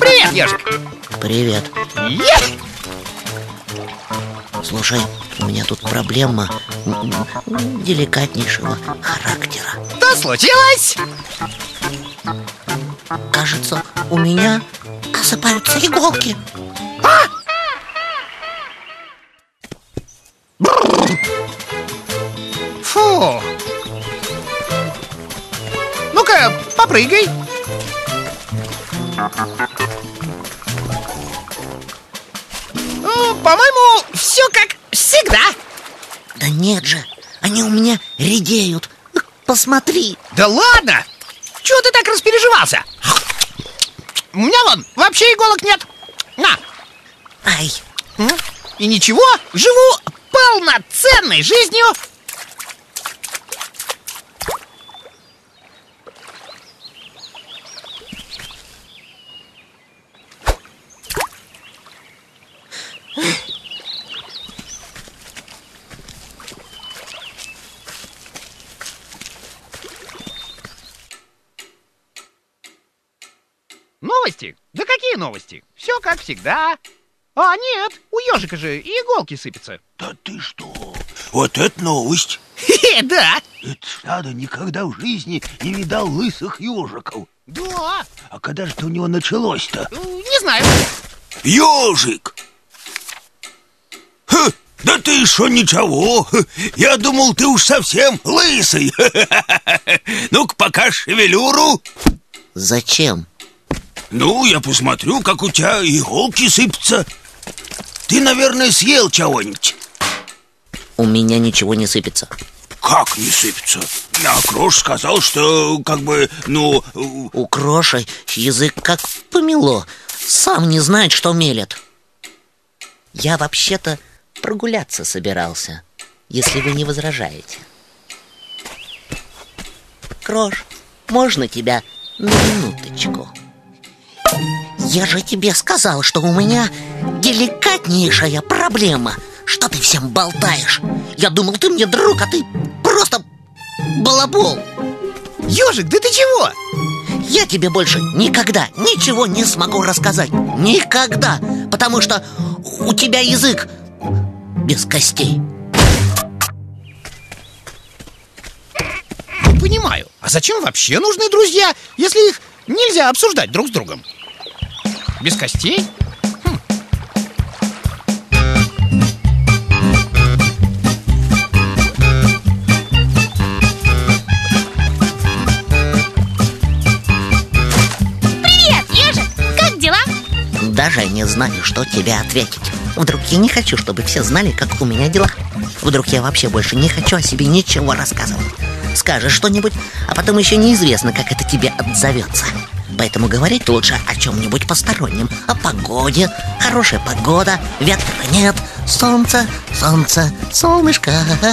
Привет, ежик! Привет. Ешь! Слушай, у меня тут проблема деликатнейшего характера. Что случилось? Кажется, у меня осыпаются иголки. А! Ну-ка, попрыгай. Ну, По-моему, все как всегда. Да нет же, они у меня редеют. Посмотри. Да ладно! Чего ты так распереживался? У меня вон вообще иголок нет. На, Ай? И ничего, живу полноценной жизнью Новости? Да какие новости? Все как всегда. А, нет, у ежика же и иголки сыпятся. Да ты что? Вот это новость! Хе, да. Это надо никогда в жизни не видал лысых ежиков. Да. А когда же это у него началось-то? Э, Не знаю. Ежик! Ха, да ты что, ничего? Я думал, ты уж совсем лысый. Ну-ка, пока шевелюру. зачем? Ну, я посмотрю, как у тебя иголки сыпятся. Ты, наверное, съел чего-нибудь. У меня ничего не сыпется Как не сыпется? А Крош сказал, что как бы, ну... У Кроши язык как помело Сам не знает, что мелет Я вообще-то прогуляться собирался Если вы не возражаете Крош, можно тебя на минуточку? Я же тебе сказал, что у меня деликатнейшая проблема Что ты всем болтаешь? Я думал, ты мне друг, а ты просто балабол Ежик, да ты чего? я тебе больше никогда ничего не смогу рассказать Никогда Потому что у тебя язык без костей Не понимаю. А зачем вообще нужны друзья, если их нельзя обсуждать друг с другом? Без костей? Хм. Привет, ежик! Как дела? Даже не знаю, что тебе ответить Вдруг я не хочу, чтобы все знали, как у меня дела Вдруг я вообще больше не хочу о себе ничего рассказывать Скажешь что-нибудь, а потом еще неизвестно, как это тебе отзовется Поэтому говорить лучше о чем-нибудь постороннем О погоде, хорошая погода, ветра нет Солнце, солнце, солнышко Ты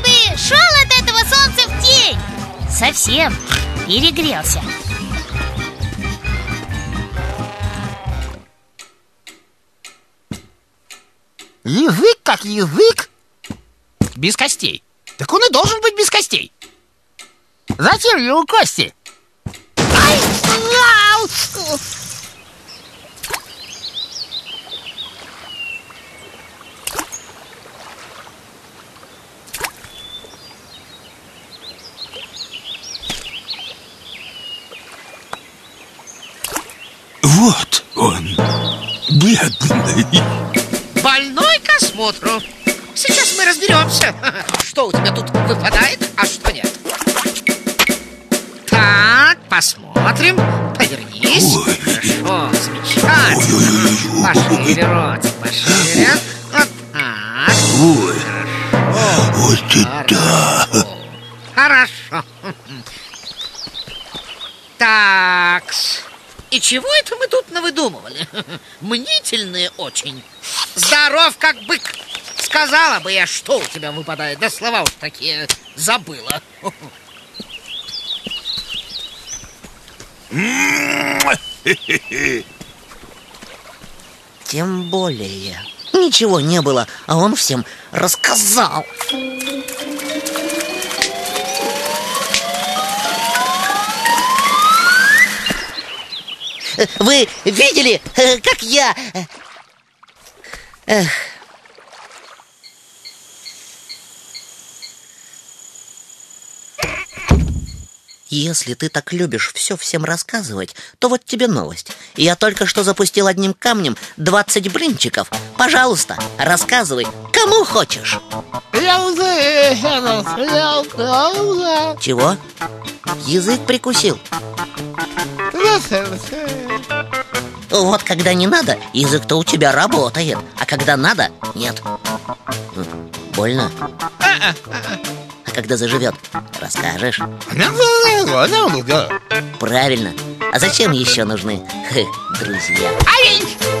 бы шел от этого солнца в тень Совсем перегрелся Язык как язык? Без костей. Так он и должен быть без костей. Зачем ему кости? Вот он, бедный. Больной к осмотру. Сейчас мы разберемся, что у тебя тут выпадает, а что нет. Так, посмотрим. Повернись. Пошире ротик, пошире. Вот так. Ой, вот это. Хорошо. Такс. И чего это мы тут навыдумывали? Мнительные очень. Здоров, как бык. Сказала бы я, что у тебя выпадает. Да слова уж такие забыла. Тем более Ничего не было, а он всем рассказал Вы видели, э, как я... э, Эх. Если ты так любишь все всем рассказывать, то вот тебе новость. Я только что запустил одним камнем 20 блинчиков. Пожалуйста, рассказывай, кому хочешь. Чего? Язык прикусил. Вот когда не надо, язык-то у тебя работает, а когда надо, нет. Больно? Когда заживет, расскажешь? Правильно. А зачем еще нужны хе, друзья? Ай!